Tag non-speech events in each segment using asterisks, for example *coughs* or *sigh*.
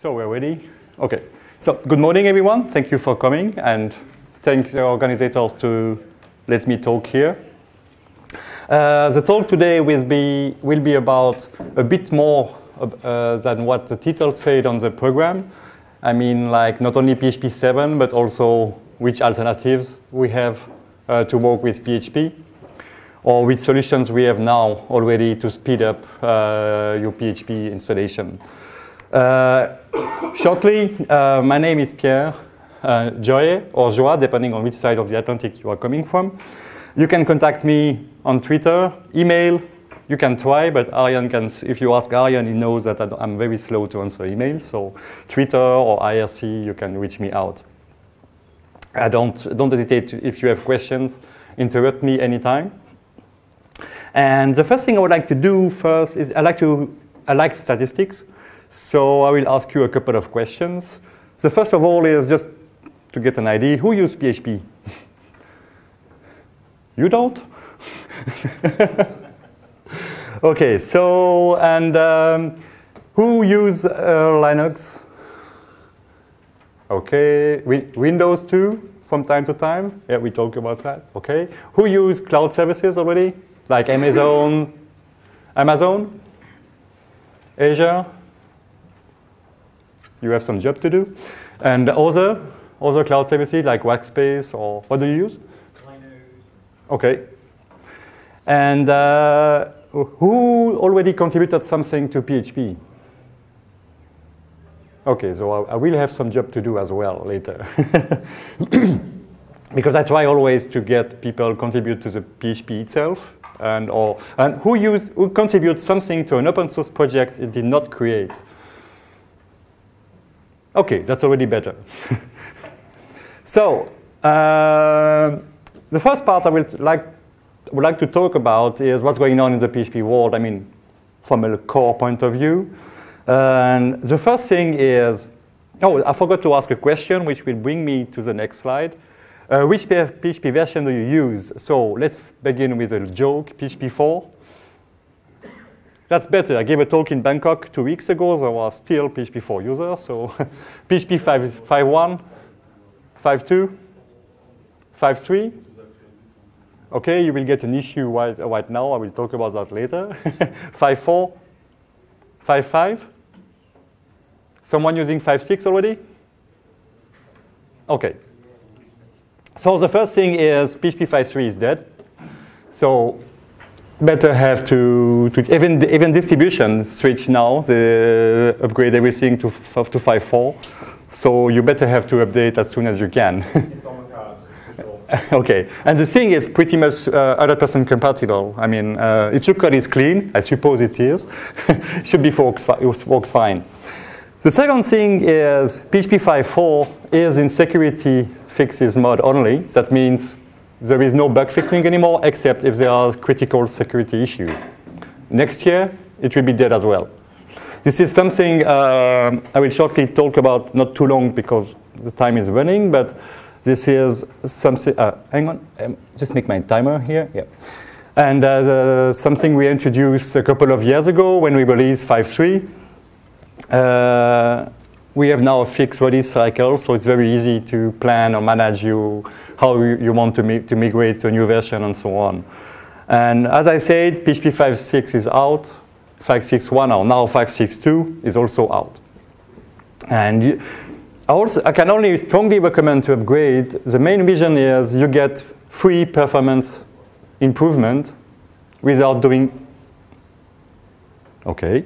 So we're ready? Okay. So good morning, everyone. Thank you for coming, and thank the organizers to let me talk here. Uh, the talk today will be, will be about a bit more uh, than what the title said on the program. I mean, like not only PHP 7, but also which alternatives we have uh, to work with PHP, or which solutions we have now already to speed up uh, your PHP installation. Uh, *coughs* shortly, uh, my name is Pierre uh, Joye or Joa, depending on which side of the Atlantic you are coming from. You can contact me on Twitter, email. You can try, but Aryan can, if you ask Aryan, he knows that I'm very slow to answer emails. So Twitter or IRC, you can reach me out. I don't, don't hesitate to, if you have questions, interrupt me anytime. And the first thing I would like to do first is I like to I like statistics. So I will ask you a couple of questions. The first of all is just to get an idea, who uses PHP? you don't? *laughs* okay, so, and um, who use uh, Linux? Okay, Windows too, from time to time? Yeah, we talk about that, okay. Who use cloud services already? Like Amazon, *laughs* Amazon, Azure, you have some job to do. And other, other cloud services like Rackspace or what do you use? Okay. And uh, who already contributed something to PHP? Okay, so I, I, will have some job to do as well later. *laughs* because I try always to get people contribute to the PHP itself and, or, and who, use, who contribute something to an open source project it did not create. Okay, that's already better. *laughs* so, uh, the first part I would like, would like to talk about is what's going on in the PHP world, I mean, from a core point of view. and the first thing is, oh, I forgot to ask a question, which will bring me to the next slide. Uh, which PHP version do you use? So let's begin with a joke, PHP 4. That's better. I gave a talk in Bangkok two weeks ago. There was still PHP 4 users. So *laughs* PHP 5.1, 5.2, 5.3. Okay, you will get an issue right, right now. I will talk about that later. *laughs* 5.4, 5.5. Someone using 5.6 already? Okay. So the first thing is PHP 5.3 is dead. So better have to, to even, even distribution switch now, the upgrade everything to, to 5.4. So you better have to update as soon as you can. *laughs* it's on the cards. *laughs* okay, and the thing is pretty much 100% uh, compatible. I mean, uh, if your code is clean, I suppose it is, *laughs* should be works, works fine. The second thing is PHP 5.4 is in security fixes mode only. That means there is no bug fixing anymore except if there are critical security issues. Next year, it will be dead as well. This is something uh, I will shortly talk about, not too long because the time is running, but this is something, uh, hang on, um, just make my timer here, yeah. And uh, the, something we introduced a couple of years ago when we released 5.3. We have now a fixed release cycle, so it's very easy to plan or manage you, how you, want to, to migrate to a new version and so on. And as I said, PHP 5.6 is out, 5.6.1 or now 5.6.2 is also out. And you, also, I can only strongly recommend to upgrade. The main vision is you get free performance improvement without doing, okay,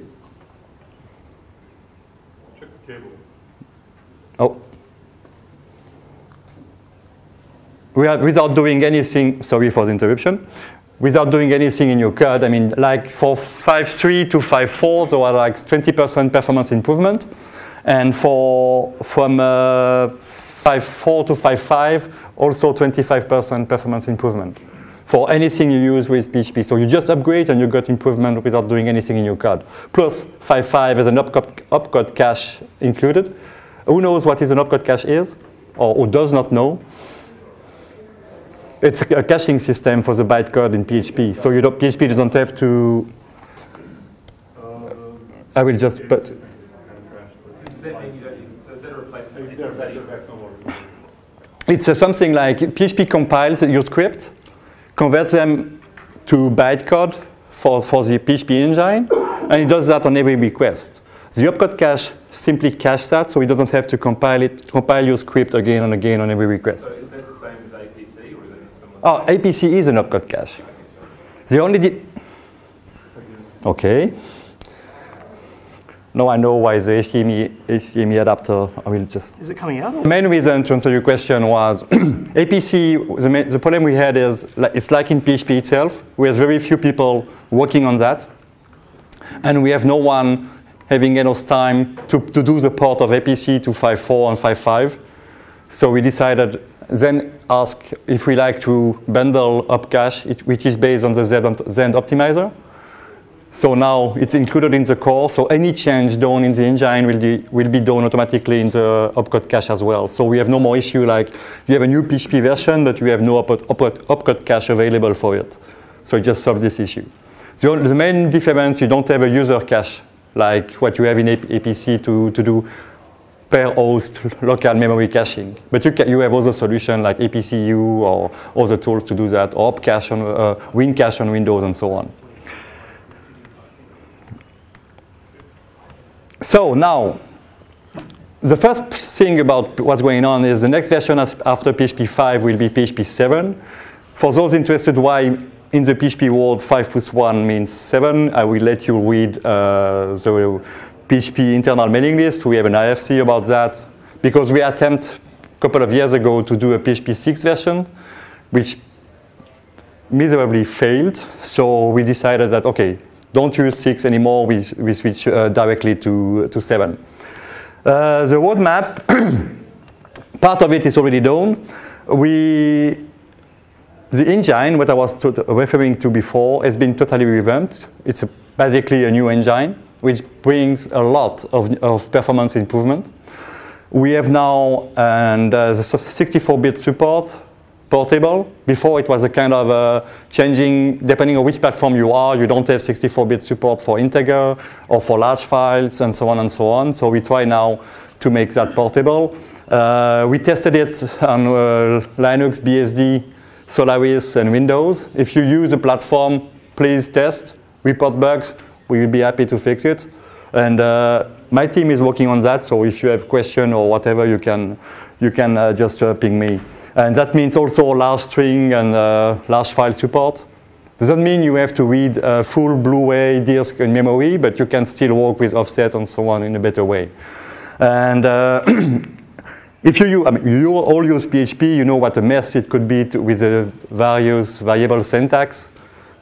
without doing anything, sorry for the interruption, without doing anything in your code, I mean, like for 5.3 to 5.4, there are like 20% performance improvement. And for from uh, 5.4 to 5.5, also 25% performance improvement for anything you use with PHP. So you just upgrade and you got improvement without doing anything in your code. Plus 5.5 has an opcode, opcode cache included. Who knows what is an opcode cache is, or who does not know? It's a caching system for the bytecode in PHP. So you don't, PHP doesn't have to. I will just put. a? It's uh, something like PHP compiles your script, converts them to bytecode for, for the PHP engine, and it does that on every request. The opcode cache simply caches that, so it doesn't have to compile it, compile your script again and again on every request. So is that the same as APC, or is it similar? Oh, APC is an opcode cache. The only okay. Now I know why the HDMI, HDMI adapter. I will just. Is it coming out? The main reason to answer your question was *clears throat* APC. The, main, the problem we had is like, it's like in PHP itself. We have very few people working on that, and we have no one having enough time to, to do the port of APC to 5.4 and 5.5. So we decided then ask if we like to bundle opcache, it, which is based on the Zend, optimizer. So now it's included in the core, so any change done in the engine will be, will be done automatically in the opcode cache as well. So we have no more issue like you have a new PHP version, but you have no opcode, opcode, opcode cache available for it. So it just solves this issue. The, only, the main difference, you don't have a user cache like what you have in APC to, to do per host *laughs* local memory caching. But you, you have other solutions like APCU or other tools to do that, or opcache on, uh, WinCache on Windows and so on. So now, the first thing about what's going on is the next version after PHP 5 will be PHP 7. For those interested why in the PHP world 5 plus 1 means 7, I will let you read uh, the PHP internal mailing list. We have an RFC about that because we attempt a couple of years ago to do a PHP 6 version, which miserably failed. So we decided that, okay, don't use 6 anymore, we, we switch uh, directly to, to 7. Uh, the roadmap, *coughs* part of it is already done. We, the engine, what I was referring to before, has been totally revamped. It's a, basically a new engine, which brings a lot of, of performance improvement. We have now and uh, the 64-bit support portable. Before it was a kind of uh, changing, depending on which platform you are, you don't have 64-bit support for integer or for large files and so on and so on. So we try now to make that portable. Uh, we tested it on uh, Linux, BSD, Solaris, and Windows. If you use a platform, please test, report bugs. We will be happy to fix it. And uh, my team is working on that, so if you have question or whatever, you can, you can uh, just uh, ping me. And that means also large string and uh, large file support. Doesn't mean you have to read a full Blu-ray disk in memory, but you can still work with offset and so on in a better way. And uh, *clears throat* if you, use, I mean, you all use PHP, you know what a mess it could be to, with the various variable syntax,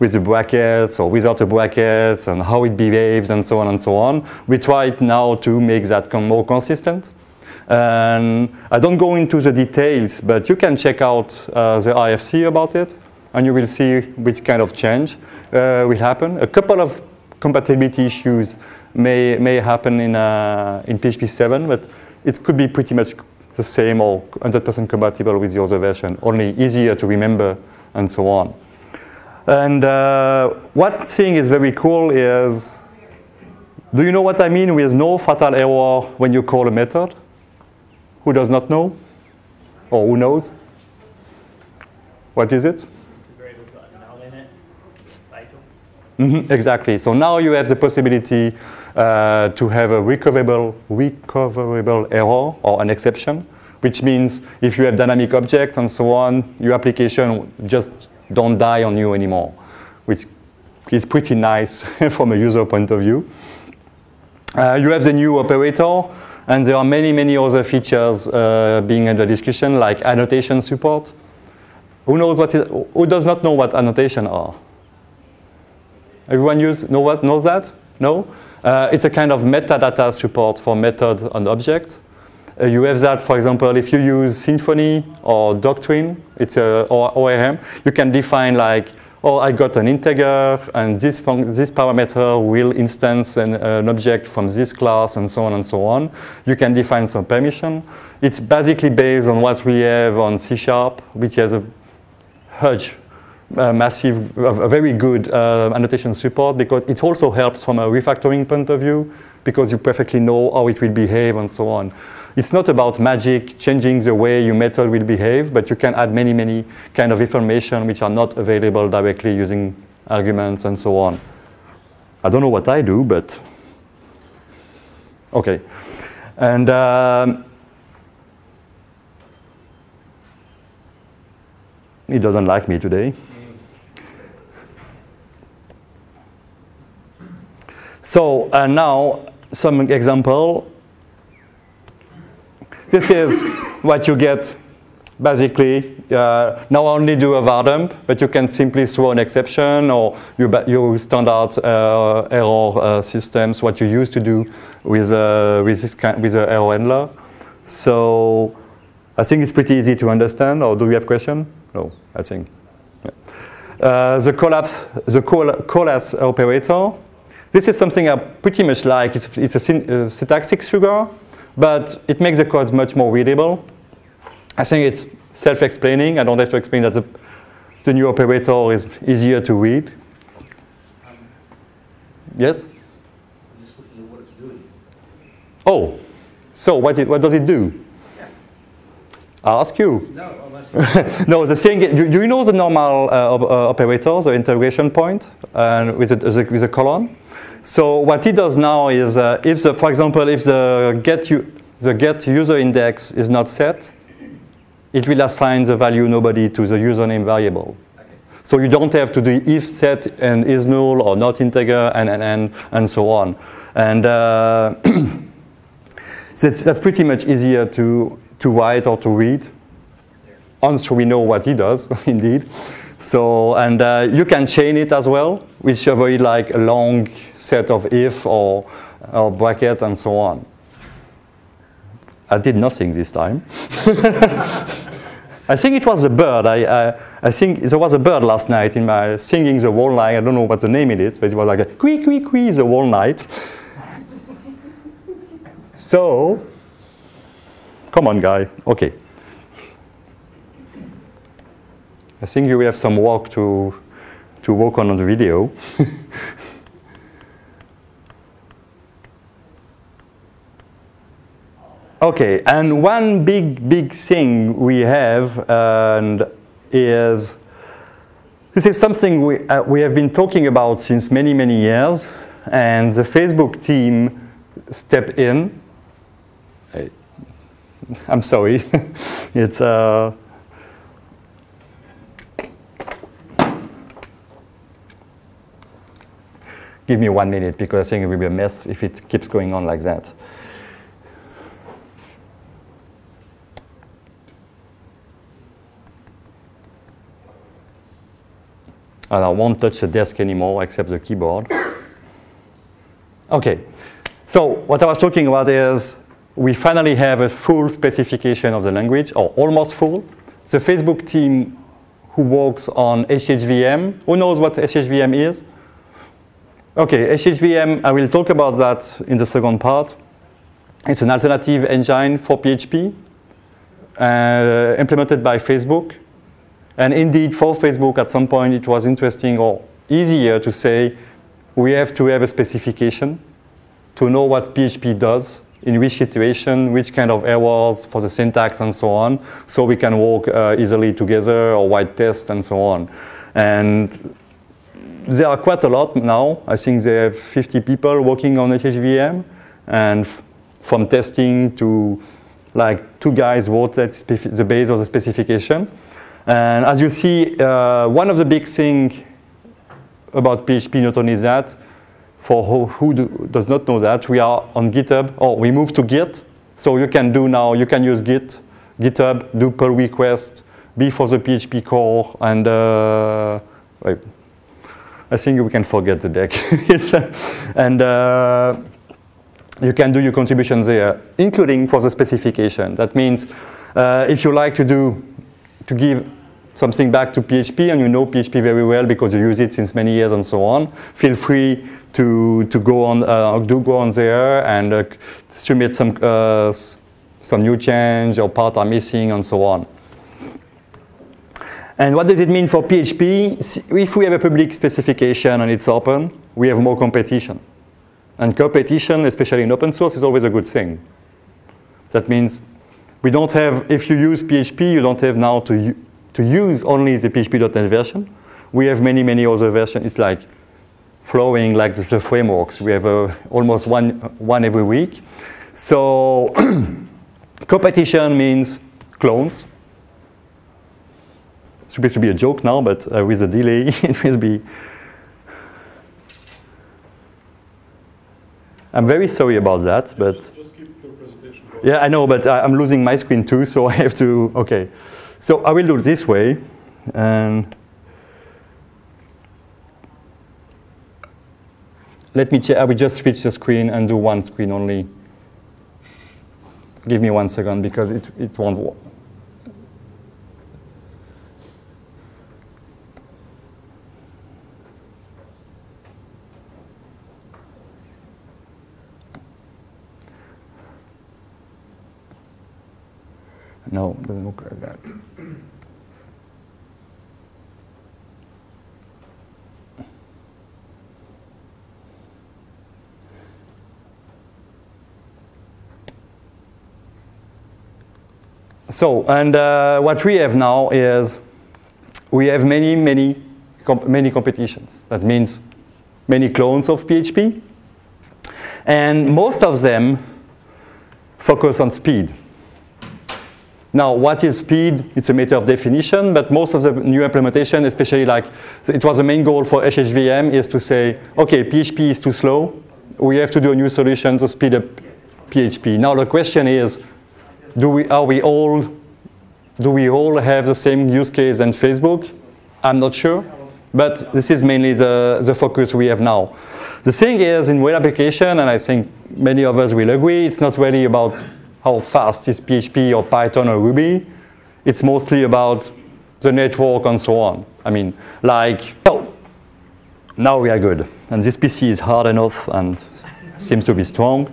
with the brackets or without the brackets, and how it behaves, and so on and so on. We tried now to make that more consistent. And I don't go into the details, but you can check out uh, the RFC about it, and you will see which kind of change uh, will happen. A couple of compatibility issues may, may happen in, uh, in PHP 7, but it could be pretty much the same or 100% compatible with the other version, only easier to remember and so on. And uh, one thing is very cool is, do you know what I mean with no fatal error when you call a method? Who does not know? Or who knows? What is it? Mm -hmm, exactly. So now you have the possibility uh, to have a recoverable, recoverable error or an exception, which means if you have dynamic object and so on, your application just don't die on you anymore, which is pretty nice *laughs* from a user point of view. Uh, you have the new operator, and there are many, many other features uh, being under discussion, like annotation support. Who knows what is, who does not know what annotation are? Everyone use, know what, knows that? No? Uh, it's a kind of metadata support for method and object. Uh, you have that, for example, if you use Symfony or Doctrine, it's a, or ORM, you can define like oh, I got an integer, and this, this parameter will instance an, an, object from this class, and so on and so on. You can define some permission. It's basically based on what we have on C Sharp, which has a huge, uh, massive, a very good uh, annotation support, because it also helps from a refactoring point of view. because you perfectly know how it will behave and so on. It's not about magic changing the way your metal will behave, but you can add many, many kind of information which are not available directly using arguments and so on. I don't know what I do, but okay. And um, he doesn't like me today. So uh, now some example. This is what you get basically. Uh, now only do a var dump, but you can simply throw an exception or your standard uh, error uh, systems, what you used to do with, uh, with, this kind, with the error handler. So I think it's pretty easy to understand, or do we have question? No, I think. Uh, the collapse, the coalesce operator, this is something I pretty much like. It's, it's a syntactic sugar, but it makes the code much more readable. I think it's self-explaining. I don't have to explain that the, the new operator is easier to read. Um, yes? I'm just looking at what it's doing. Oh, so what, it, what does it do? Yeah. I'll ask you. No, *laughs* no, the thing, do, do you know the normal uh, uh, operator, the integration point, uh, with, a, with a colon? So what it does now is, uh, if the, for example, if the get, the get user index is not set, it will assign the value nobody to the username variable. So you don't have to do isset and is null or not integer and and and, and so on. And uh, *clears throat* that's, that's pretty much easier to, to write or to read once we know what he does, *laughs* indeed. So, and uh, you can chain it as well, which avoid like a long set of if or, or bracket and so on. I did nothing this time. *laughs* I think it was a bird. I, I, I, think there was a bird last night in my singing the whole night. I don't know what the name it is, but it was like a quee, quee, quee the whole night. *laughs* so, come on, guy. Okay. I think you have some work to, to work on the video. *laughs* okay, and one big, big thing we have and is this is something we, uh, we have been talking about since many, many years, and the Facebook team stepped in. I'm sorry, *laughs* it's uh, give me one minute because I think it will be a mess if it keeps going on like that. And I won't touch the desk anymore except the keyboard. Okay, so what I was talking about is we finally have a full specification of the language, or almost full. The Facebook team who works on HHVM, who knows what HHVM is? Okay, HHVM, I will talk about that in the second part. It's an alternative engine for PHP uh, implemented by Facebook. And indeed, for Facebook, at some point, it was interesting or easier to say we have to have a specification to know what PHP does, in which situation, which kind of errors for the syntax and so on, so we can work uh, easily together or white test and so on. And there are quite a lot now. I think they have 50 people working on HHVM, and from testing to like two guys wrote that the base of the specification. And as you see, uh, one of the big things about PHP not only that, for who, who do, does not know that, we are on GitHub, or we moved to Git. So you can do now, you can use Git, GitHub, do pull request, be for the PHP core, and uh, I think we can forget the deck. *laughs* and uh, you can do your contributions there, including for the specification. That means uh, if you like to do, to give something back to PHP and you know PHP very well because you use it since many years and so on, feel free to, to go on, uh, do go on there and uh, submit some, uh, some new change or part are missing and so on. And what does it mean for PHP? If we have a public specification and it's open, we have more competition. And competition, especially in open source, is always a good thing. That means we don't have, if you use PHP, you don't have now to, to use only the PHP.NET version. We have many, many other versions. It's like flowing like the, frameworks. We have uh, almost one, one every week. So *clears throat* competition means clones. It's supposed to be a joke now, but uh, with a delay, *laughs* it will be. I'm very sorry about that, but. Just keep your presentation going. Yeah, I know, but I, I'm losing my screen too, so *laughs* I have to, okay. So I will do it this way, and let me check, I will just switch the screen and do one screen only. Give me one second, because it, it won't work. No, it doesn't look like that. So, and uh, what we have now is we have many, many, comp many competitions. That means many clones of PHP. And most of them focus on speed. Now, what is speed? It's a matter of definition, but most of the new implementation, especially like, it was the main goal for HHVM is to say, okay, PHP is too slow. We have to do a new solution to speed up PHP. Now the question is, do we, are we all, do we all have the same use case as Facebook? I'm not sure, but this is mainly the, the focus we have now. The thing is, in web application, and I think many of us will agree, it's not really about how fast is PHP or Python or Ruby. It's mostly about the network and so on. I mean, like, oh, now we are good. And this PC is hard enough and seems to be strong.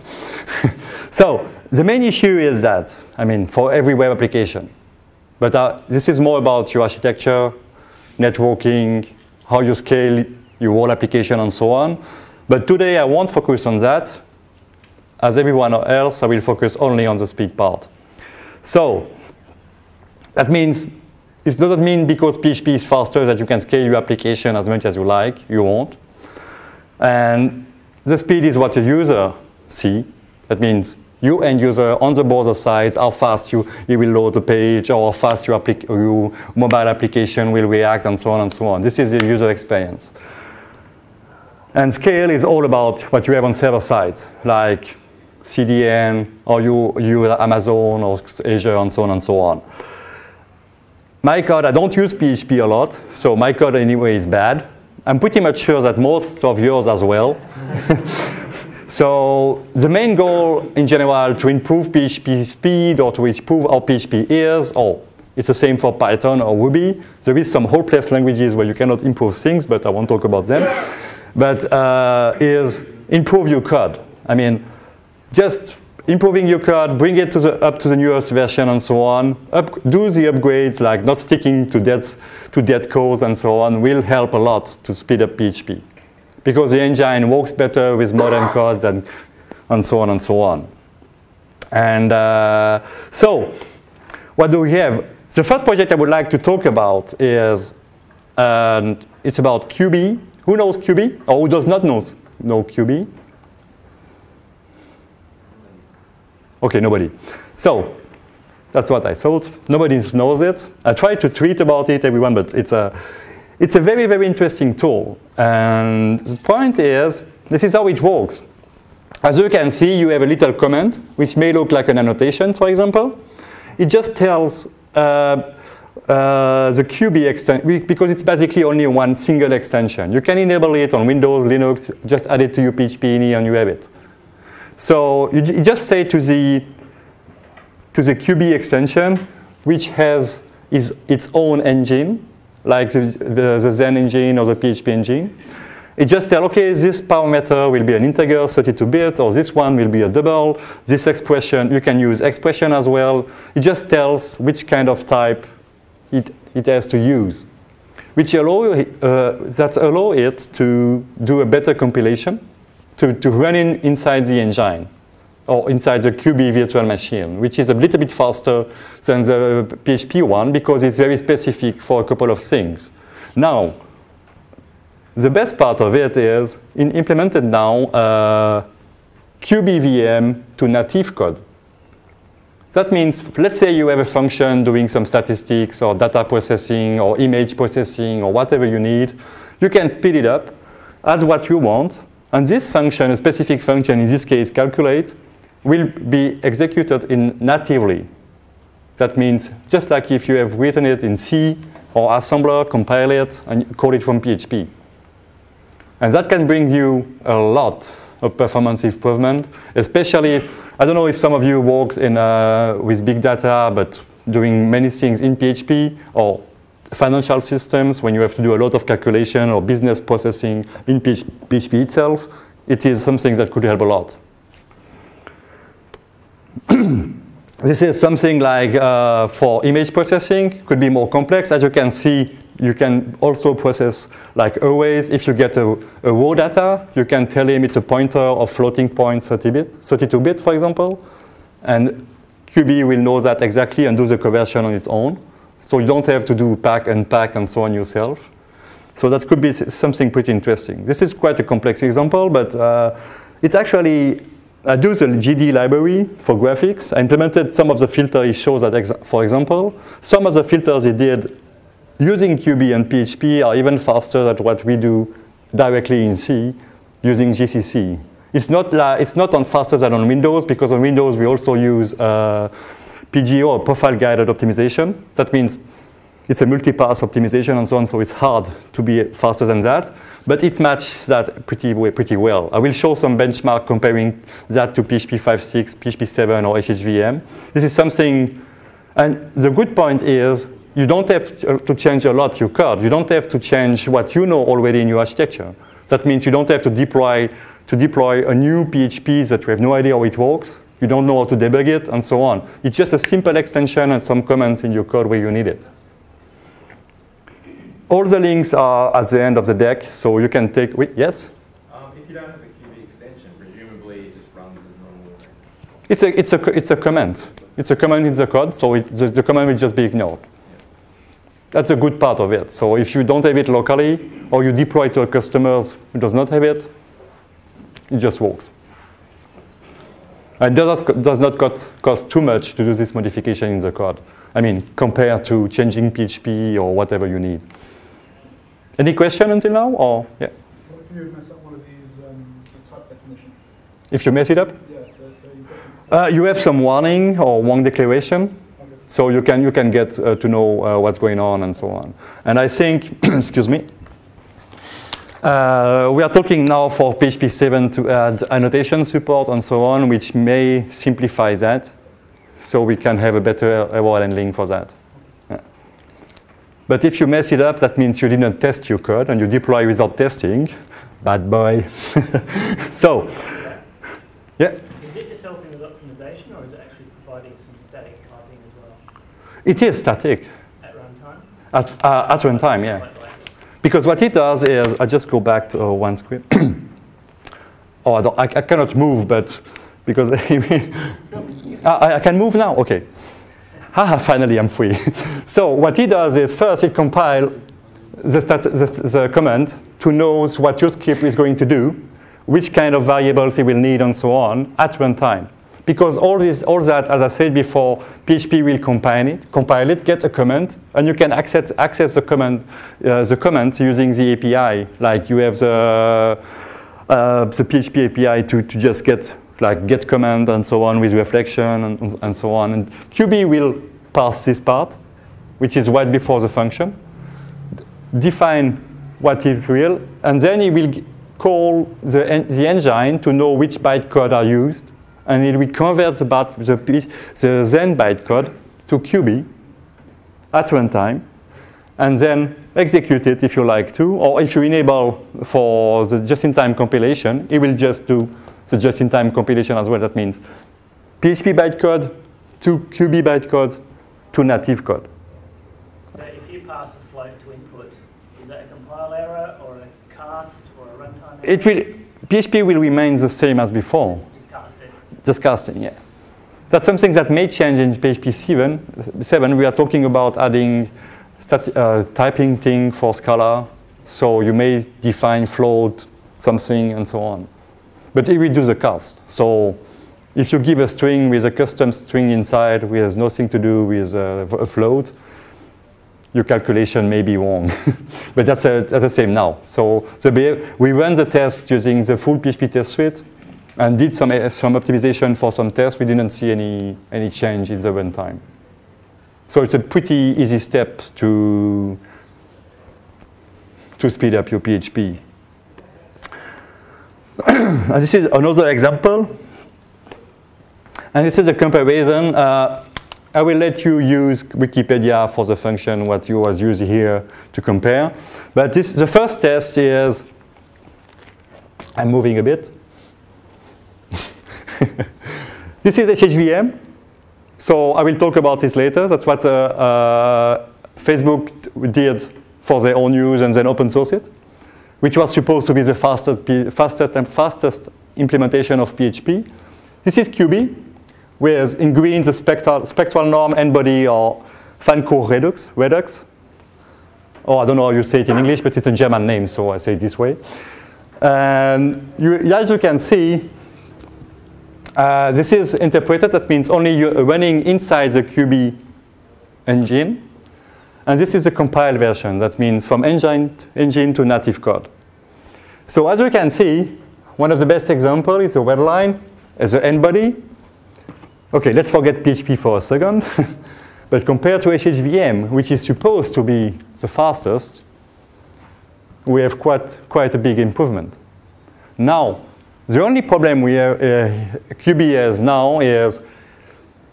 *laughs* so the main issue is that, I mean, for every web application. But uh, this is more about your architecture, networking, how you scale your whole application and so on. But today I won't focus on that. As everyone else, I will focus only on the speed part. So that means it doesn't mean because PHP is faster that you can scale your application as much as you like. You won't. And the speed is what the user see. That means you end user on the browser side, how fast you, you will load the page, or how fast your, your mobile application will react, and so on and so on. This is the user experience. And scale is all about what you have on server side, like CDN, or you use Amazon or Azure, and so on and so on. My code, I don't use PHP a lot, so my code anyway is bad. I'm pretty much sure that most of yours as well. *laughs* so the main goal in general to improve PHP speed or to improve how PHP is, or it's the same for Python or Ruby. There is some hopeless languages where you cannot improve things, but I won't talk about them. But uh, is improve your code. I mean, just improving your code, bring it to the, up to the newest version and so on, up, do the upgrades, like not sticking to dead, to dead codes and so on, will help a lot to speed up PHP. Because the engine works better with modern *coughs* code and, and so on and so on. And uh, so, what do we have? The first project I would like to talk about is, uh, it's about QB. Who knows QB? Or who does not know, know QB? Okay, nobody. So that's what I thought. Nobody knows it. I tried to tweet about it, everyone, but it's a, it's a very, very interesting tool. And the point is, this is how it works. As you can see, you have a little comment, which may look like an annotation, for example. It just tells uh, uh, the QB extension, because it's basically only one single extension. You can enable it on Windows, Linux, just add it to your PHP and you have it. So you, you just say to the, to the QB extension, which has is its own engine, like the, the, the Zend engine or the PHP engine. It just tells, okay, this parameter will be an integer, 32-bit, or this one will be a double. This expression, you can use expression as well. It just tells which kind of type it, it has to use, which allow, uh, that allow it to do a better compilation to, to run in, inside the engine or inside the QB virtual machine, which is a little bit faster than the PHP one because it's very specific for a couple of things. Now, the best part of it is in implemented now uh, QBVM to native code. That means, let's say you have a function doing some statistics or data processing or image processing or whatever you need. You can speed it up, add what you want, and this function, a specific function, in this case calculate, will be executed in natively. That means just like if you have written it in C or assembler, compile it, and call it from PHP. And that can bring you a lot of performance improvement, especially, I don't know if some of you work in, uh, with big data, but doing many things in PHP or financial systems when you have to do a lot of calculation or business processing in PHP itself, it is something that could help a lot. *clears throat* this is something like uh, for image processing, could be more complex. As you can see, you can also process like arrays. If you get a, a raw data, you can tell him it's a pointer of floating point 30 bit, 32 bit, for example. And QB will know that exactly and do the conversion on its own. So you don't have to do pack, and pack and so on yourself. So that could be something pretty interesting. This is quite a complex example, but uh, it's actually, I do the GD library for graphics. I implemented some of the filters it shows that, ex for example. Some of the filters it did using QB and PHP are even faster than what we do directly in C using GCC. It's not, it's not on faster than on Windows because on Windows we also use uh, PGO or profile guided optimization. That means it's a multi-pass optimization and so on, so it's hard to be faster than that, but it matches that pretty, pretty well. I will show some benchmark comparing that to PHP 5.6, PHP 7, or HHVM. This is something, and the good point is you don't have uh, to change a lot your code. You don't have to change what you know already in your architecture. That means you don't have to deploy, to deploy a new PHP that you have no idea how it works. You don't know how to debug it, and so on. It's just a simple extension and some comments in your code where you need it. All the links are at the end of the deck, so you can take, wait, yes? Um, if you don't have a QB extension, presumably it just runs as normal. It's a, it's a, it's a comment. It's a comment in the code, so it, the, the comment will just be ignored. That's a good part of it. So if you don't have it locally, or you deploy to a customers who does not have it, it just works. It does not, does not cost, cost too much to do this modification in the code. I mean, compared to changing PHP or whatever you need. Any question until now? Or yeah. What if you mess up one of these um, type definitions? If you mess it up, Yeah, so, so uh, you have some warning or wrong declaration. okay. So you can, you can get uh, to know uh, what's going on and so on. And I think, *clears throat* excuse me, uh, we are talking now for PHP 7 to add annotation support and so on, which may simplify that. So we can have a better error handling for that. Yeah. But if you mess it up, that means you didn't test your code and you deploy without testing. Bad boy. *laughs* so, yeah. Is it just helping with optimization or is it actually providing some static typing as well It is static at runtime? at, uh, at runtime, yeah. Because what it does is, I just go back to uh, one script. *clears throat* oh, I, I, I cannot move, but because *laughs* I, I can move now. Okay. Haha, finally I'm free. *laughs* so what it does is first it compiles the, the, the command to know what your script is going to do, which kind of variables it will need, and so on at runtime. Because all, this, all that, as I said before, PHP will compile it, compile it, get a comment, and you can access, access the, command, uh, the comment using the API. Like you have the, uh, the PHP API to, to just get like get command and so on with reflection and, and so on. And QB will pass this part, which is right before the function, define what it will, and then it will call the, the engine to know which bytecode are used, and it will convert the, bat- the, the then bytecode to QB at runtime, and then execute it if you like to, or if you enable for the just-in-time compilation, it will just do the just-in-time compilation as well. That means PHP bytecode to QB bytecode to native code. So if you pass a float to input, is that a compile error or a cast or a runtime error? It will, PHP will remain the same as before, Casting, yeah. That's something that may change in PHP 7. 7. We are talking about adding uh, typing thing for scalar, so you may define float, something, and so on. But it do the cast. So if you give a string with a custom string inside, which has nothing to do with uh, a float, your calculation may be wrong. *laughs* but that's, uh that's the same now. So the we run the test using the full PHP test suite and did some, uh, some optimization for some tests. We didn't see any, any change in the runtime. So it's a pretty easy step to, to speed up your PHP. And *coughs* this is another example. And this is a comparison. Uh, I will let you use Wikipedia for the function what you was using here to compare. But this, the first test is, I'm moving a bit. This is HHVM. So I will talk about it later. That's what uh, uh, Facebook did for their own use and then open source it, which was supposed to be the fastest, fastest and fastest implementation of PHP. This is QB, with in green the spectral, spectral norm n-body or Fannkuch Redux, Redux. Oh, I don't know how you say it in English, but it's a German name, so I say it this way. And you, as you can see, uh, this is interpreted. That means only you're running inside the QB engine. And this is the compiled version. That means from engine, engine to native code. So as you can see, one of the best examples is the red line as the n-body. Okay, let's forget PHP for a second. *laughs* but compared to HHVM, which is supposed to be the fastest, we have quite, quite a big improvement. Now, the only problem we have, uh, QB has now is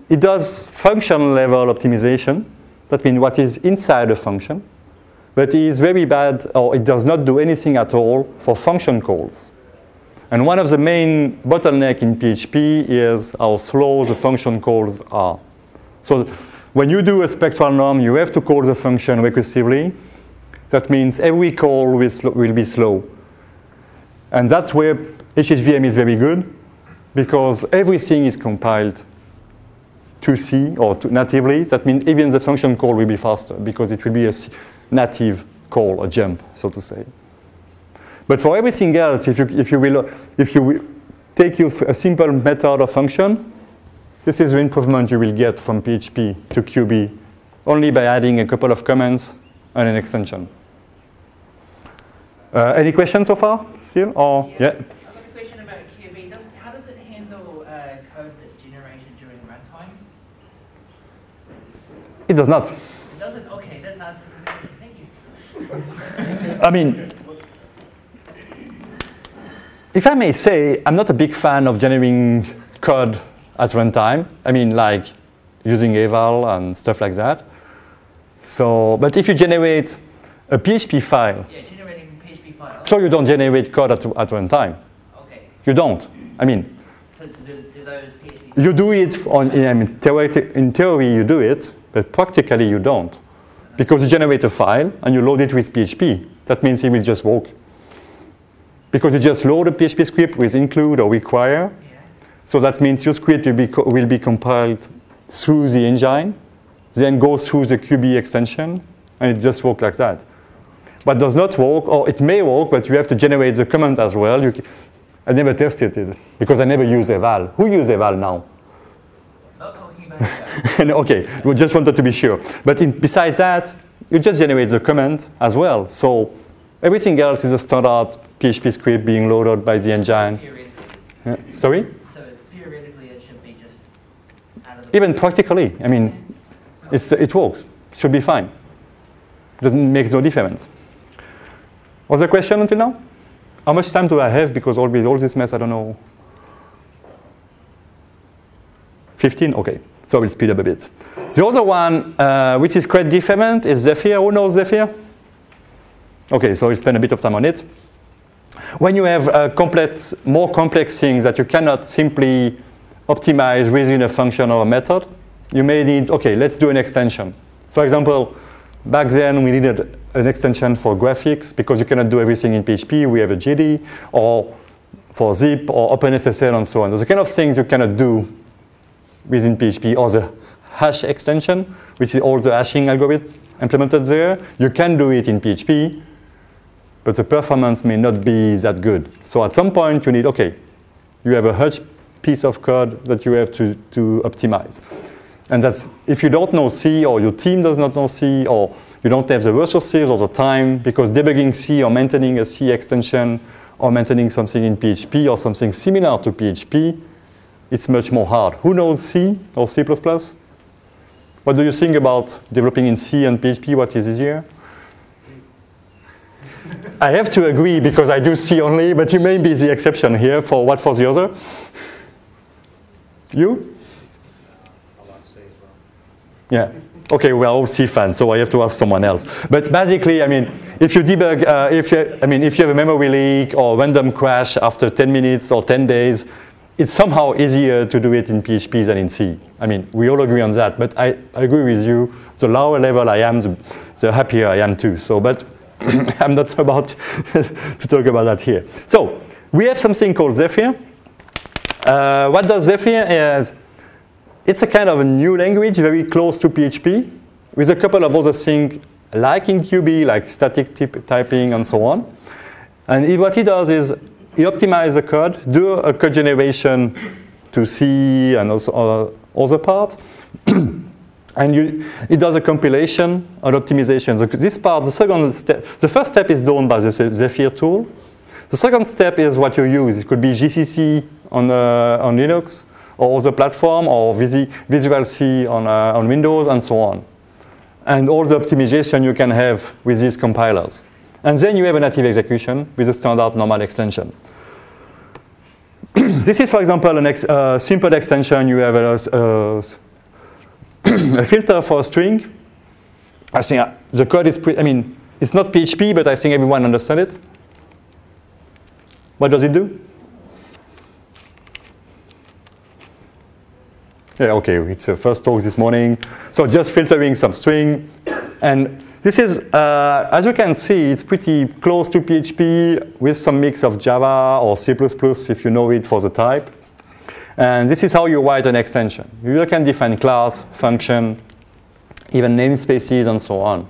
it does function level optimization. That means what is inside a function. But it is very bad, or it does not do anything at all for function calls. And one of the main bottleneck in PHP is how slow the function calls are. So when you do a spectral norm, you have to call the function recursively. That means every call will, will be slow. And that's where HHVM is very good, because everything is compiled to C or to natively. That means even the function call will be faster, because it will be a native call, a jump, so to say. But for everything else, if you, if you, will, if you will take you a simple method or function, this is the improvement you will get from PHP to QB only by adding a couple of comments and an extension. Uh, any questions so far still? Or, yeah? I've got a question about QB. Does, how does it handle uh, code that's generated during runtime? It does not. It doesn't? Okay, that's answers the question. Thank you. *laughs* I mean, if I may say, I'm not a big fan of generating code at runtime. I mean, like using eval and stuff like that. So, but if you generate a PHP file, Yeah, generating PHP files. So you don't generate code at, at runtime. Okay. You don't. I mean, So do, do those PHP you do it on, I mean, theoreti- in theory you do it, but practically you don't. Because you generate a file and you load it with PHP. That means it will just work. Because you just load a PHP script with include or require. Yeah. So that means your script will be, co- will be compiled through the engine, then goes through the QB extension, and it just works like that. But does not work, or it may work, but you have to generate the command as well. You, I never tested it because I never use eval. Who use eval now? Not talking about that. Okay, we just wanted to be sure. But in, besides that, you just generate the command as well. So everything else is a standard PHP script being loaded by the engine. Yeah. Sorry? So theoretically, it should be just out of Even practically, I mean, it's, it works. Should be fine. Doesn't make no difference. Other question until now? How much time do I have? Because all, with all this mess, I don't know. 15? Okay. So I will speed up a bit. The other one, uh, which is quite different, is Zephir. Who knows Zephir? Okay, so we'll spend a bit of time on it. When you have uh, complex, more complex things that you cannot simply optimize within a function or a method, you may need, okay, let's do an extension. For example, back then we needed an extension for graphics because you cannot do everything in PHP. We have a GD, or for zip or OpenSSL and so on. Those are the kind of things you cannot do within PHP or the hash extension, which is all the hashing algorithm implemented there. You can do it in PHP, but the performance may not be that good. So at some point you need, okay, you have a huge piece of code that you have to, to optimize. And that's, if you don't know C or your team does not know C or you don't have the resources or the time because debugging C or maintaining a C extension or maintaining something in PHP or something similar to PHP, it's much more hard. Who knows C or C++? What do you think about developing in C and PHP? What is easier? *laughs* I have to agree because I do C only, but you may be the exception here for what for the other? You? I like C as well. Yeah. Okay, we're all C fans, so I have to ask someone else. But basically, I mean, if you debug, uh, if you, I mean, if you have a memory leak or random crash after 10 minutes or 10 days, it's somehow easier to do it in PHP than in C. I mean, we all agree on that, but I, I agree with you. The lower level I am, the, the happier I am too. So, but *coughs* I'm not about *laughs* to talk about that here. So, we have something called Zephir. Uh, what does Zephir is, it's a kind of a new language, very close to PHP, with a couple of other things like in QB, like static typing and so on. And what he does is he optimizes the code, do a code generation to C and also uh, other parts. *clears throat* and you, it does a compilation and optimization. So this part, the second step, the first step is done by the Zephir tool. The second step is what you use. It could be GCC on, uh, on Linux, or the platform, or Visual C on, uh, on Windows, and so on. And all the optimization you can have with these compilers. And then you have a native execution with a standard normal extension. *clears throat* this is, for example, a ex uh, simple extension. You have a, a, filter for a string. I think uh, the code is I mean, it's not PHP, but I think everyone understands it. What does it do? Yeah, okay, it's a first talk this morning. So just filtering some string. And this is, uh, as you can see, it's pretty close to PHP with some mix of Java or C++ if you know it for the type. And this is how you write an extension. You can define class, function, even namespaces and so on.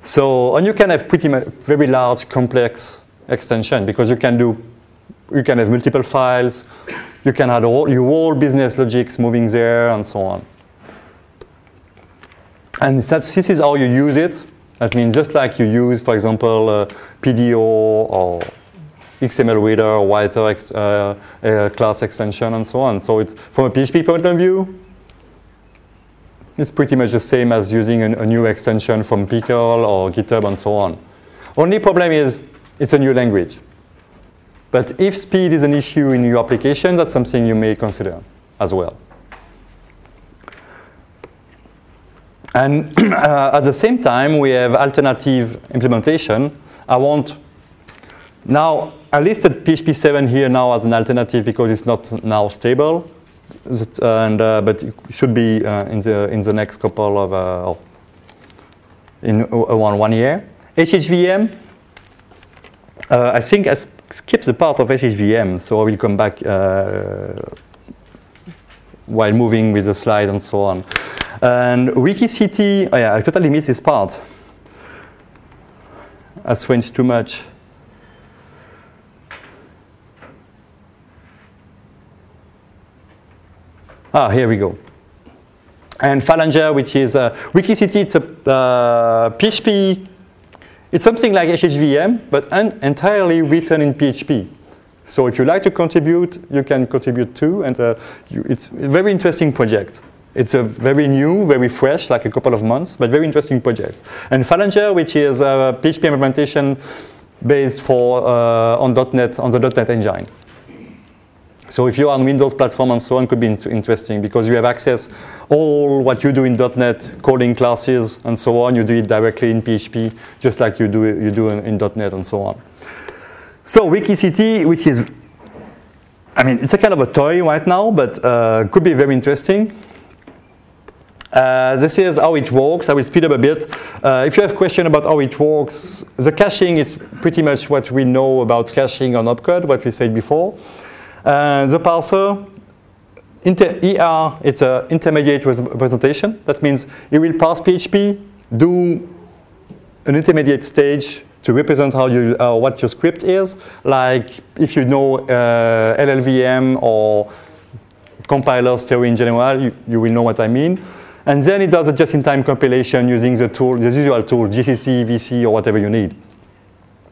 So, and you can have pretty much very large, complex extension because you can do you can have multiple files, you can have all, your whole business logics moving there, and so on. And this is how you use it. That means just like you use, for example, uh, PDO or XML reader or writer ex uh, uh, class extension and so on. So it's from a PHP point of view, it's pretty much the same as using a, a new extension from Pickle or GitHub and so on. Only problem is it's a new language. But if speed is an issue in your application, that's something you may consider as well. And *clears throat* uh, at the same time, we have alternative implementation. I want, now, I listed PHP 7 here now as an alternative because it's not now stable. And, uh, but it should be uh, in, the, in the next couple of, uh, in around one year. HHVM, uh, I think as skips the part of HHVM, so I will come back uh, while moving with the slide and so on. And Recki-CT, oh yeah, I totally missed this part. I switched too much. Ah, here we go. And Phalanger, which is uh, Recki-CT, it's a uh, PHP it's something like HHVM, but entirely written in PHP. So if you like to contribute, you can contribute too, and uh, you, it's a very interesting project. It's a very new, very fresh, like a couple of months, but very interesting project. And Phalanger, which is a PHP implementation based for uh, on .NET on the .NET engine. So if you are on Windows platform and so on, could be interesting because you have access all what you do in .NET, coding classes and so on, you do it directly in PHP, just like you do, you do in, in .NET and so on. So Recki-CT, which is, I mean, it's a kind of a toy right now, but uh, could be very interesting. Uh, this is how it works. I will speed up a bit. Uh, if you have question about how it works, the caching is pretty much what we know about caching on opcode, what we said before. Uh, the parser, inter ER, it's an intermediate representation. That means it will parse PHP, do an intermediate stage to represent how you, uh, what your script is. Like if you know uh, LLVM or compilers theory in general, you, you will know what I mean. And then it does a just-in-time compilation using the tool, the usual tool, GCC, VC, or whatever you need.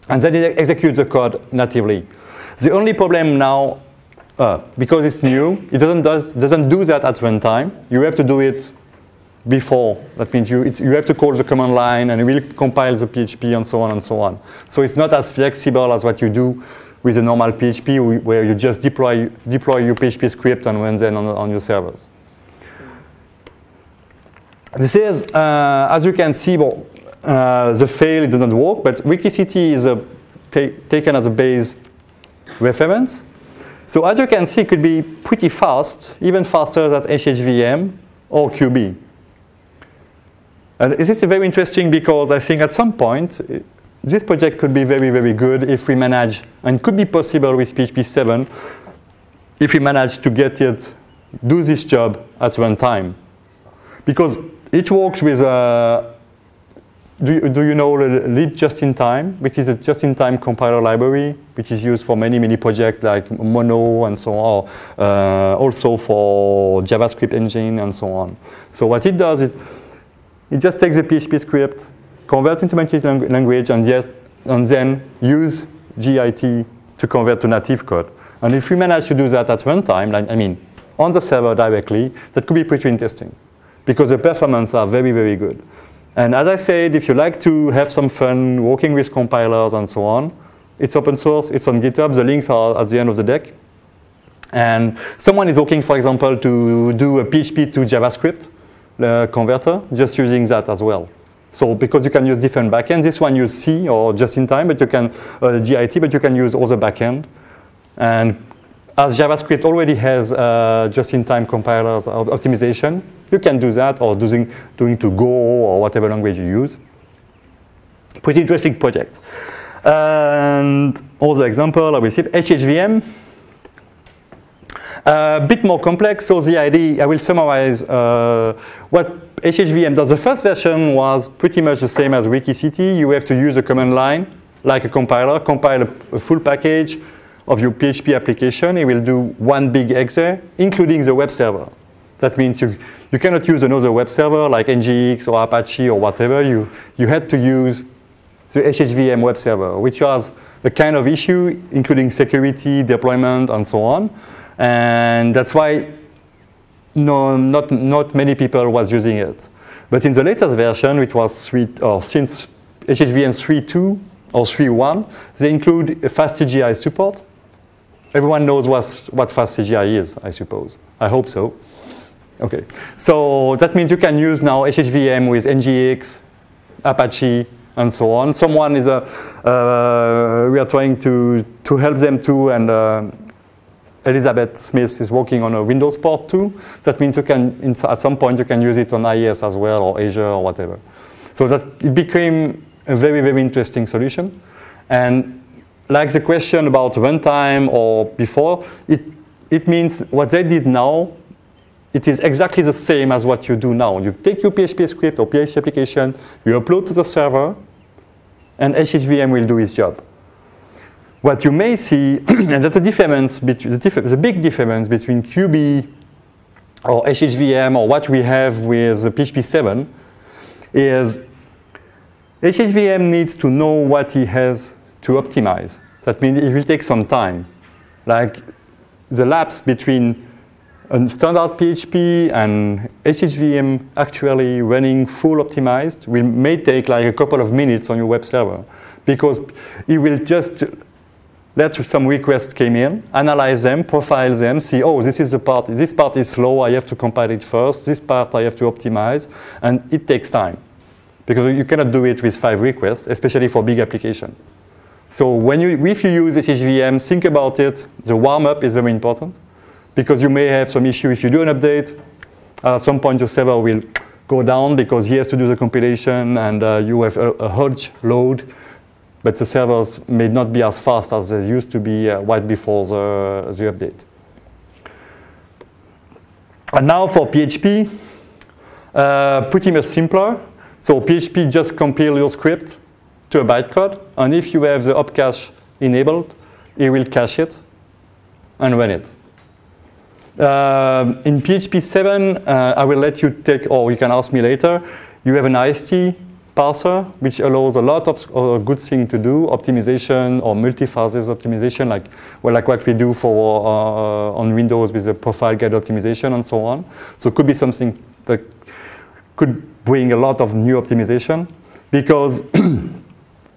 And then it executes the code natively. The only problem now, uh, because it's new, it doesn't, does, doesn't do that at runtime. You have to do it before. That means you, you have to call the command line and it will compile the PHP and so on and so on. So it's not as flexible as what you do with a normal PHP where you just deploy, deploy your PHP script and run them on, on your servers. This is, uh, as you can see, well, uh, the fail it doesn't work, but Recki-CT is a taken as a base reference. So as you can see, it could be pretty fast, even faster than HHVM or QB. And this is very interesting because I think at some point, this project could be very, very good if we manage, and could be possible with PHP 7, if we manage to get it, do this job at runtime. Because it works with, uh, do, you, do you know libjustin-time, which is a just-in-time compiler library, which is used for many, many projects like Mono and so on, uh, also for JavaScript engine and so on. So what it does is, it just takes a PHP script, converts into native language, and, yes, and then use JIT to convert to native code. And if we manage to do that at runtime, like, I mean, on the server directly, that could be pretty interesting because the performance are very, very good. And as I said, if you like to have some fun working with compilers and so on, it's open source, it's on GitHub, the links are at the end of the deck. And someone is working, for example, to do a PHP to JavaScript uh, converter, just using that as well. So because you can use different backends, this one use C or just in time, but you can, uh, JIT, but you can use other backend. And as JavaScript already has uh, just-in-time compilers optimization, you can do that or doing, doing to Go or whatever language you use. Pretty interesting project. And other example, I will see HHVM. A uh, bit more complex, so the idea, I will summarize uh, what HHVM does. The first version was pretty much the same as Recki-CT. You have to use a command line, like a compiler, compile a, a full package of your PHP application. It will do one big exe, including the web server. That means you, you cannot use another web server like Nginx or Apache or whatever. You, you had to use the HHVM web server, which was a kind of issue, including security, deployment, and so on. And that's why no, not, not many people was using it. But in the latest version, which was three, or since HHVM 3.2 or 3.1, they include a FastCGI support. Everyone knows what, what FastCGI is, I suppose. I hope so. Okay, so that means you can use now HHVM with Nginx, Apache, and so on. Someone is a, uh, we are trying to, to help them too, and uh, Elizabeth Smith is working on a Windows port too. That means you can, in, at some point, you can use it on IIS as well, or Azure, or whatever. So that it became a very, very interesting solution. And like the question about runtime or before, it, it means what they did now it is exactly the same as what you do now. You take your PHP script or PHP application, you upload to the server, and HHVM will do its job. What you may see, *clears throat* and that's a difference between the, the big difference between QB or HHVM or what we have with PHP 7 is HHVM needs to know what he has to optimize. That means it will take some time. Like the lapse between a standard PHP and HHVM actually running full optimized will may take like a couple of minutes on your web server because it will just let some requests came in, analyze them, profile them, see, oh, this is the part, this part is slow, I have to compile it first, this part I have to optimize, and it takes time. Because you cannot do it with five requests, especially for big application. So when you, if you use HHVM, think about it, the warm-up is very important because you may have some issue if you do an update. at some point, your server will go down because he has to do the compilation and uh, you have a, a huge load, but the servers may not be as fast as they used to be uh, right before the, the update. And now for PHP, uh, pretty much simpler. So PHP just compile your script to a bytecode, and if you have the opcache enabled, it will cache it and run it. Um, in PHP 7, uh, I will let you take, or you can ask me later, you have an AST parser, which allows a lot of uh, good things to do, optimization or multi-phases optimization, like, well, like what we do for uh, on Windows with the profile guide optimization and so on. So it could be something that could bring a lot of new optimization because *clears throat*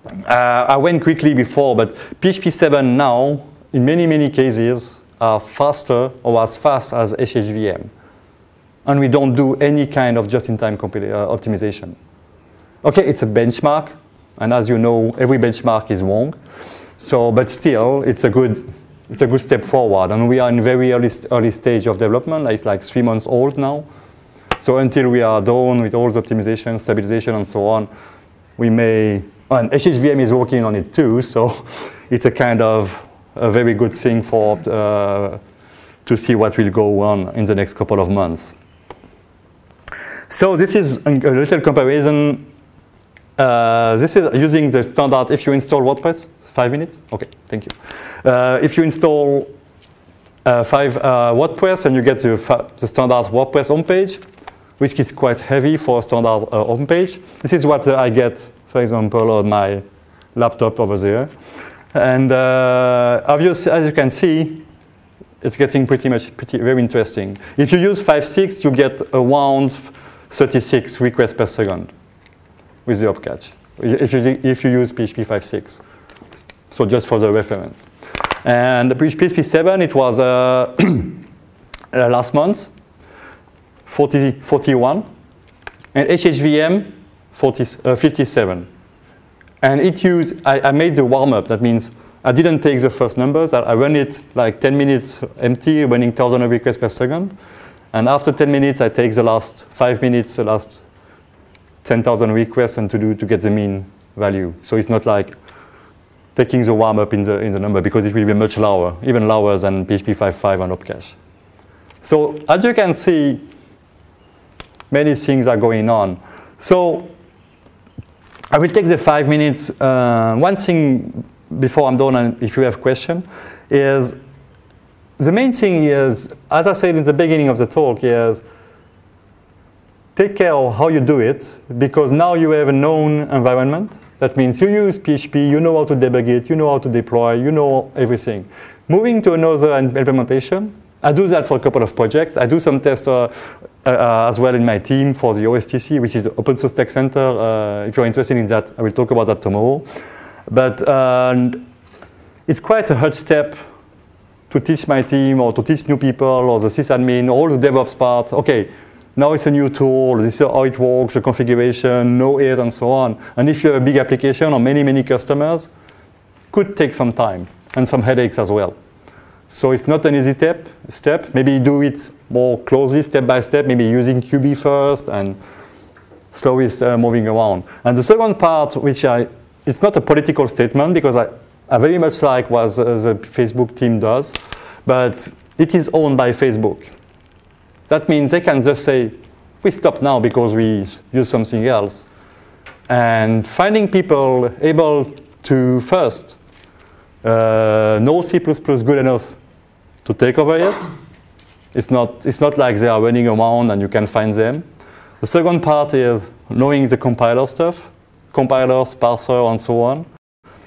uh, I went quickly before, but PHP 7 now, in many, many cases, are faster or as fast as HHVM. And we don't do any kind of just-in-time uh, optimization. Okay, it's a benchmark, and as you know, every benchmark is wrong. So, but still, it's a good, it's a good step forward. And we are in very early, early stage of development. It's like three months old now. So until we are done with all the optimization, stabilization, and so on, we may, and HHVM is working on it too, so *laughs* it's a kind of a very good thing for uh, to see what will go on in the next couple of months. So this is a little comparison. Uh, this is using the standard, if you install WordPress, five minutes? Okay, thank you. Uh, if you install uh, five uh, WordPress and you get the, the standard WordPress homepage, which is quite heavy for a standard uh, homepage, this is what I get, for example, on my laptop over there. And uh, as you can see, it's getting pretty much pretty, very interesting. If you use 5.6, you get around 36 requests per second with the opcache, if you, if you use PHP 5.6. So just for the reference. And PHP 7, it was *coughs* uh, last month, 40, 41. And HHVM, 40, uh, 57. And it used, I, I made the warm-up. That means I didn't take the first numbers. I, I ran it like 10 minutes empty, running 1,000 requests per second. And after 10 minutes, I take the last five minutes, the last 10,000 requests and to do to get the mean value. So it's not like taking the warm-up in the, in the number because it will be much lower, even lower than PHP 5.5 and Opcache. So as you can see, many things are going on. So I will take the five minutes. Uh, one thing before I'm done, and if you have a question, is the main thing is, as I said in the beginning of the talk, is take care of how you do it, because now you have a known environment. That means you use PHP, you know how to debug it, you know how to deploy, you know everything. Moving to another implementation, I do that for a couple of projects. I do some tests uh, uh, as well in my team for the OSTC, which is Open Source Tech Center. Uh, if you're interested in that, I will talk about that tomorrow. But uh, it's quite a hard step to teach my team or to teach new people or the sysadmin, all the DevOps part. Okay, now it's a new tool, this is how it works, the configuration, know it, and so on. And if you have a big application or many, many customers, could take some time and some headaches as well. So it's not an easy step. Step. Maybe do it more closely, step by step. Maybe using QB first and slowly uh, moving around. And the second part, which I, it's not a political statement because I, I very much like what uh, the Facebook team does, but it is owned by Facebook. That means they can just say, we stop now because we use something else. And finding people able to first uh, no C++ good enough to take over yet. It's not, it's not like they are running around and you can find them. The second part is knowing the compiler stuff, compilers, parser, and so on.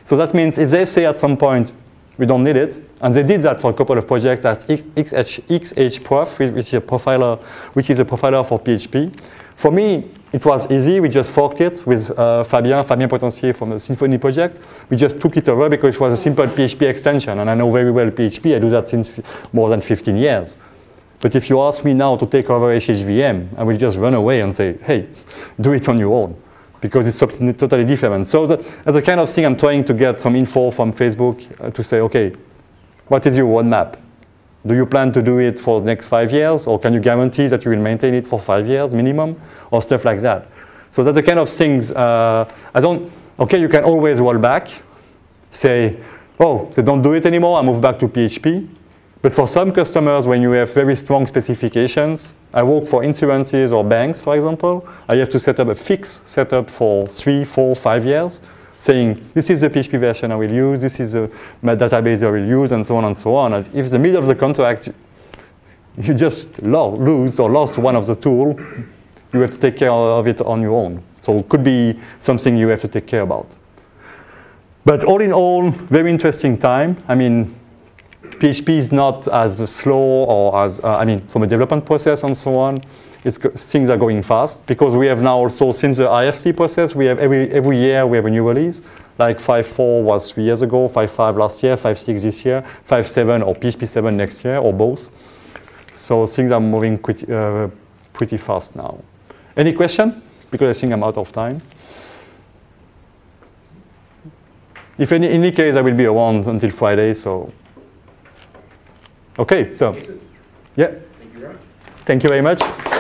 So that means if they say at some point, we don't need it, and they did that for a couple of projects as XH, XHProf, which is a profiler, which is a profiler for PHP. For me, it was easy. We just forked it with uh, Fabien, Fabien Potencier from the Symfony project. We just took it over because it was a simple PHP extension. And I know very well PHP. I do that since more than 15 years. But if you ask me now to take over HHVM, I will just run away and say, hey, do it on your own. Because it's something totally different. So that, that's the kind of thing I'm trying to get some info from Facebook uh, to say, okay, what is your roadmap? Do you plan to do it for the next five years, or can you guarantee that you will maintain it for five years minimum, or stuff like that? So that's the kind of things uh, I don't. Okay, you can always roll back, say, oh, they don't do it anymore. I move back to PHP. But for some customers, when you have very strong specifications, I work for insurances or banks, for example, I have to set up a fixed setup for three, four, five years, saying this is the PHP version I will use, this is the, database I will use, and so on and so on. And if the middle of the contract, you just lo- lose or lost one of the tool, you have to take care of it on your own. So it could be something you have to take care about. But all in all, very interesting time. I mean, PHP is not as slow or as, uh, I mean, from a development process and so on, things are going fast because we have now also, since the RFC process, we have every, every year we have a new release. Like 5.4 was three years ago, 5.5 last year, 5.6 this year, 5.7 or PHP 7 next year, or both. So things are moving pretty, uh, pretty fast now. Any question? Because I think I'm out of time. If any, in any case, I will be around until Friday, so. Okay, so, yeah, Thank you very much. thank you very much.